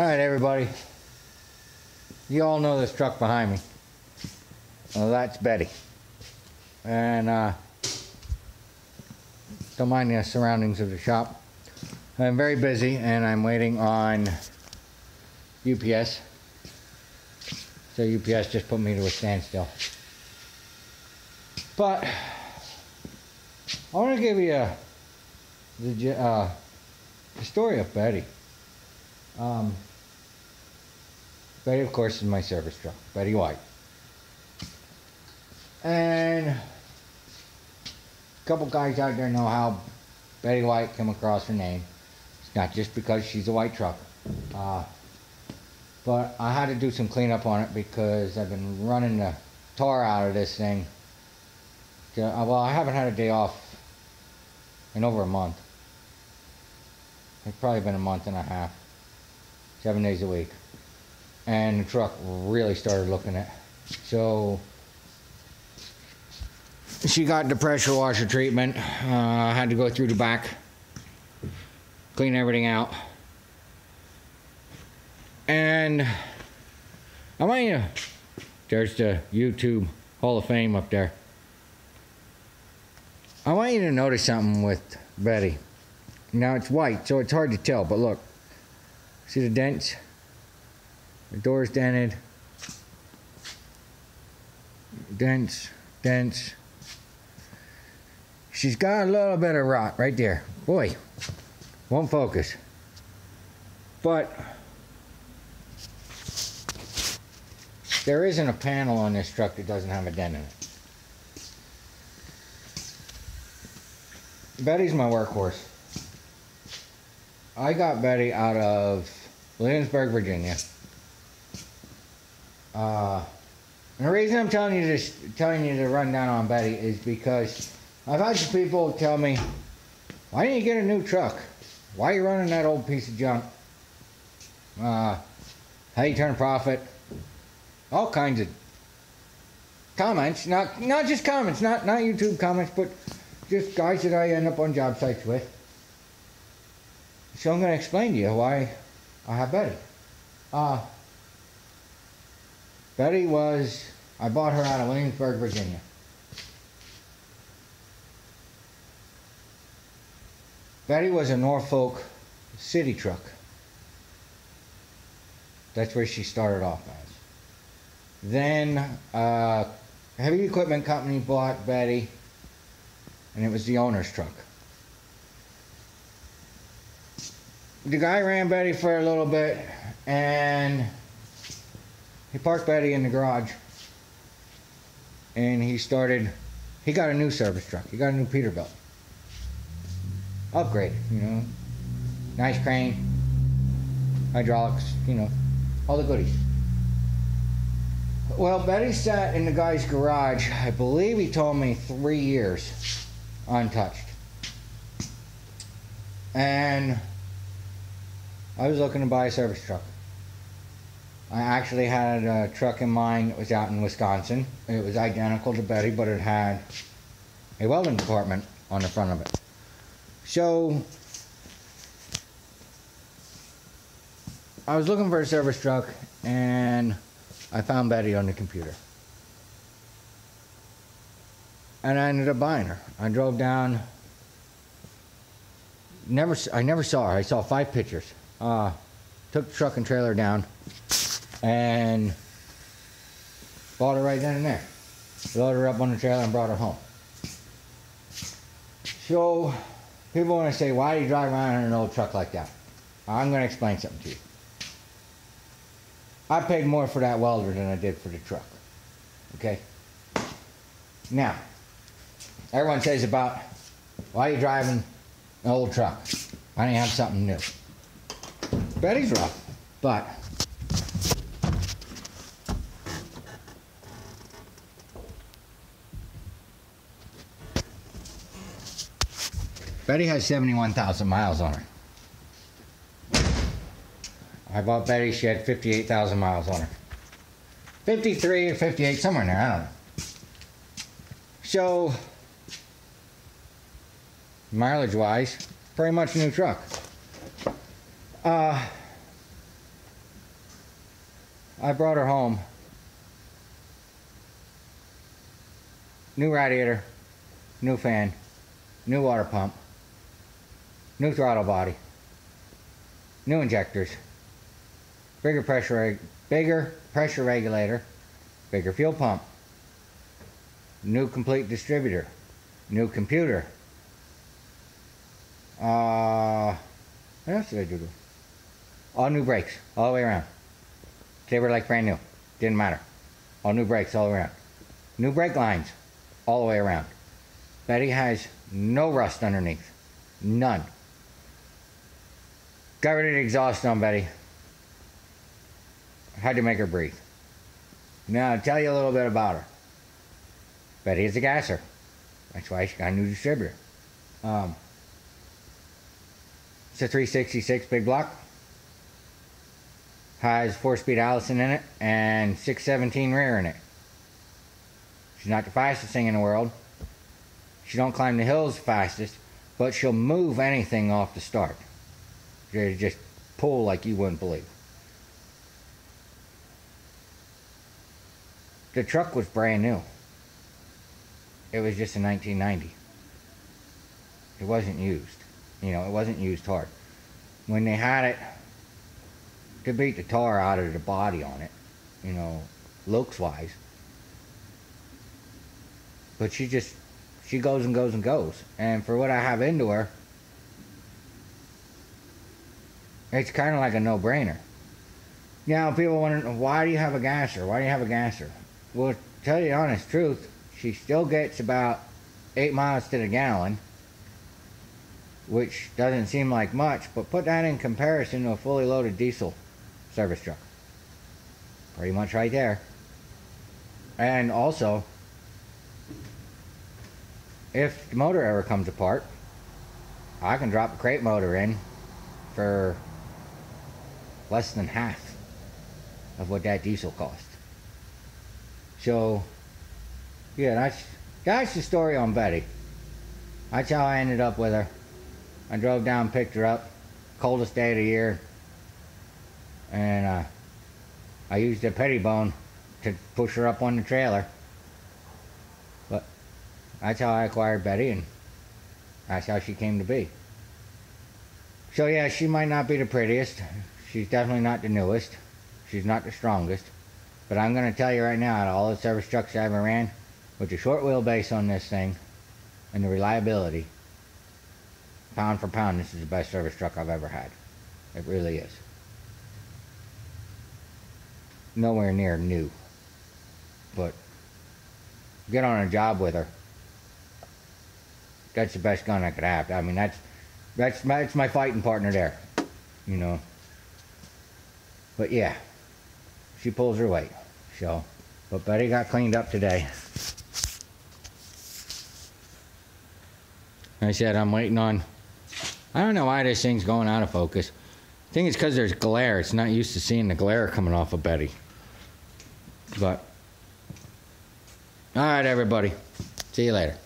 All right, everybody. You all know this truck behind me. Well, that's Betty. And uh, don't mind the surroundings of the shop. I'm very busy and I'm waiting on UPS. So UPS just put me to a standstill. But I want to give you the, uh, the story of Betty. Um, Betty, of course, is my service truck, Betty White. And a couple guys out there know how Betty White came across her name. It's not just because she's a white truck. Uh, but I had to do some cleanup on it because I've been running the tar out of this thing. Uh, Well, I haven't had a day off in over a month. It's probably been a month and a half, seven days a week. And the truck really started looking it. So she got the pressure washer treatment. Uh, had to go through the back, clean everything out. And I want you, there's the YouTube Hall of Fame up there. I want you to notice something with Betty. Now it's white, so it's hard to tell, but look. See the dents? The door's dented. Dents, dents. She's got a little bit of rot right there. Boy, won't focus. But there isn't a panel on this truck that doesn't have a dent in it. Betty's my workhorse. I got Betty out of Williamsburg, Virginia. Uh, and the reason I'm telling you this, telling you to run down on Betty is because I've had people tell me, "Why didn't you get a new truck? Why are you running that old piece of junk? Uh, how you turn a profit? All kinds of comments, not not just comments, not not YouTube comments, but just guys that I end up on job sites with. So I'm going to explain to you why I have Betty. Uh, Betty was, I bought her out of Williamsburg, Virginia. Betty was a Norfolk city truck. That's where she started off as. Then, uh, heavy equipment company bought Betty, and it was the owner's truck. The guy ran Betty for a little bit, and he parked Betty in the garage, and he started. He got a new service truck. He got a new Peterbilt. Upgraded, you know, nice crane, hydraulics, you know, all the goodies. Well, Betty sat in the guy's garage, I believe he told me three years, untouched. And I was looking to buy a service truck. I actually had a truck in mind that was out in Wisconsin. It was identical to Betty, but it had a welding department on the front of it. So I was looking for a service truck and I found Betty on the computer. And I ended up buying her. I drove down. Never, I never saw her. I saw five pictures. Uh, took the truck and trailer down, and bought her right then and there. Loaded her up on the trailer and brought her home. So, people want to say, why do you drive around in an old truck like that? I'm going to explain something to you. I paid more for that welder than I did for the truck. Okay? Now, everyone says about, why are you driving an old truck? Don't you have something new? Betty's rough, but Betty has 71,000 miles on her. I bought Betty, she had 58,000 miles on her. 53 or 58, somewhere in there, I don't know. So, mileage wise, pretty much a new truck. Uh, I brought her home. New radiator, new fan, new water pump, new throttle body, new injectors, bigger pressure, bigger pressure regulator, bigger fuel pump, new complete distributor, new computer. Uh, what else did I do? All new brakes, all the way around. They were like brand new. Didn't matter. All new brakes all around. New brake lines all the way around. Betty has no rust underneath. None. Got rid of the exhaust on Betty. Had to make her breathe. Now, I'll tell you a little bit about her. Betty is a gasser. That's why she got a new distributor. Um, it's a 366 big block. Has four speed Allison in it and 617 rear in it. She's not the fastest thing in the world. She don't climb the hills fastest, but she'll move anything off the start. She'll just pull like you wouldn't believe. The truck was brand new. It was just a 1990. It wasn't used. You know, it wasn't used hard. When they had it, to beat the tar out of the body on it, you know, looks wise. But she just, she goes and goes and goes. And for what I have into her, it's kind of like a no brainer. Now, people wonder, why do you have a gasser? Why do you have a gasser? Well, to tell you the honest truth, she still gets about eight miles to the gallon, which doesn't seem like much, but put that in comparison to a fully loaded diesel service truck. Pretty much right there. And also, if the motor ever comes apart, I can drop a crate motor in for less than half of what that diesel cost. So, yeah, that's that's the story on Betty. That's how I ended up with her. I drove down, picked her up, coldest day of the year, and uh, I used a pettibone to push her up on the trailer. But that's how I acquired Betty, and that's how she came to be. So yeah, she might not be the prettiest. She's definitely not the newest. She's not the strongest. But I'm going to tell you right now, out of all the service trucks I ever ran, with the short wheelbase on this thing and the reliability, pound for pound, this is the best service truck I've ever had. It really is. Nowhere near new. But get on a job with her. That's the best gun I could have. I mean, that's that's my, that's my fighting partner there. You know. But yeah, she pulls her weight. So, but Betty got cleaned up today. I said I'm waiting on. I don't know why this thing's going out of focus. I think it's because there's glare. It's not used to seeing the glare coming off of Betty. But, all right, everybody. See you later.